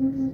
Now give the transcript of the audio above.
Mm-hmm.